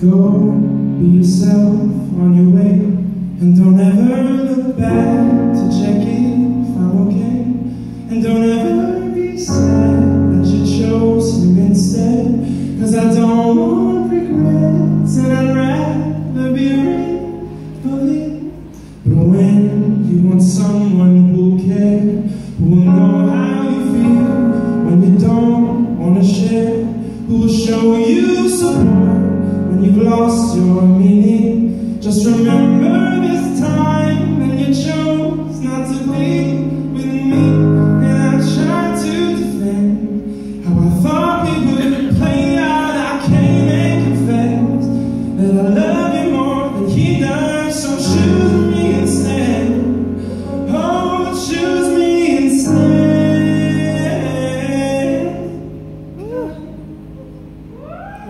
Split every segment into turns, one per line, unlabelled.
Go be yourself on your way And don't ever look back to check if I'm okay. And don't ever be sad that you chose him instead Cause I don't want regrets And I'd rather be of it But when you want someone who'll care Who will know how you feel When you don't wanna share Who will show you support when you've lost your meaning. Just remember this time when you chose not to be with me. And I tried to defend how I thought we would play out. I came and confessed that I love you more than he does. So choose me instead. Oh, choose me instead.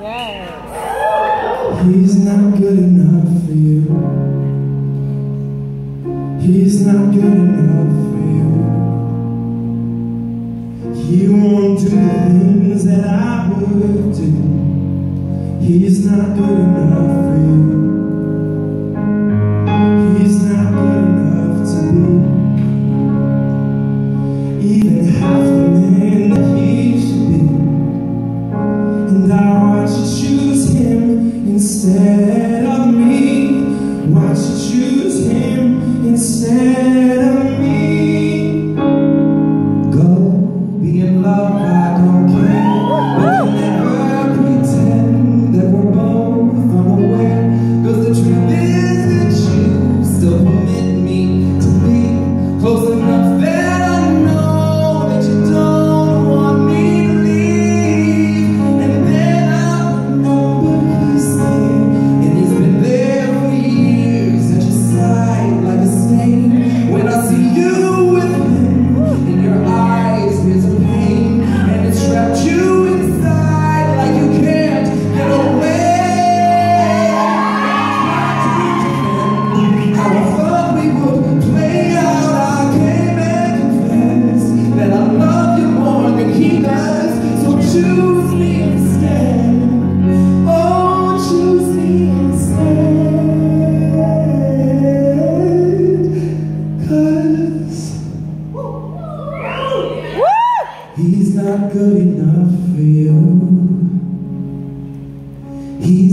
Yes.
He's not good enough for you. He's not good enough for you. He won't do the things that I would do. He's not good enough for you. Instead of me. Watch you choose him instead of me. Go be in love, I don't care. But never pretend that we're both unaware. Cause the truth is that you still permit me to be close enough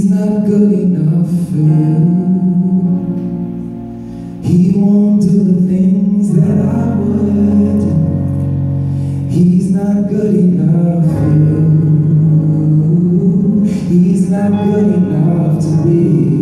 He's not good enough for you. He won't do the things that I would. He's not good enough for you. He's not good enough to be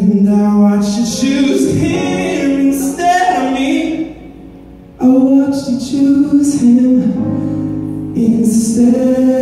And I watched you choose him instead of me. I watched you choose him instead.